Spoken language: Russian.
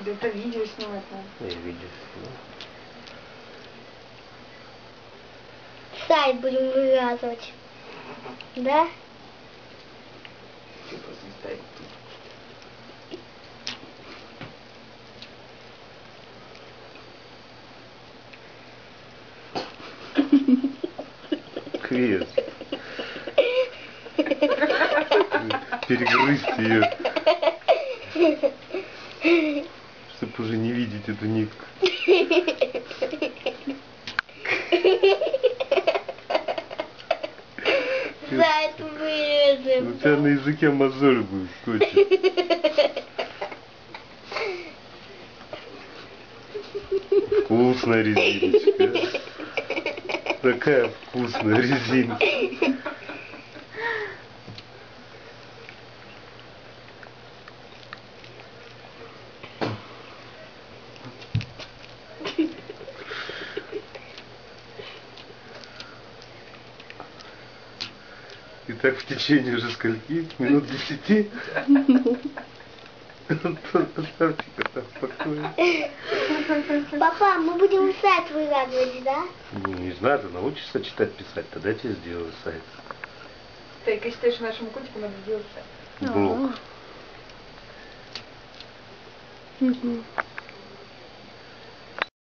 Да это видео снимать надо. Я видео сниму. Сайт будем вывязывать. Да? Что просто ставить тут. Крест. Перегрызть ее. Уже не видеть эту нитку. Сайт У вырежем. тебя на языке мозоль будет скотчем. Вкусная резиночка. Такая вкусная резинка. И так в течение уже скольки? Минут десяти? Антон, оставьте-ка там спокойно. Папа, мы будем сайт вывязывать, да? Ну, не знаю, ты научишься читать, писать, тогда я тебе сделаю сайт. Ты как считаешь, нашему котику надо сделать сайт? Блог. Мгм.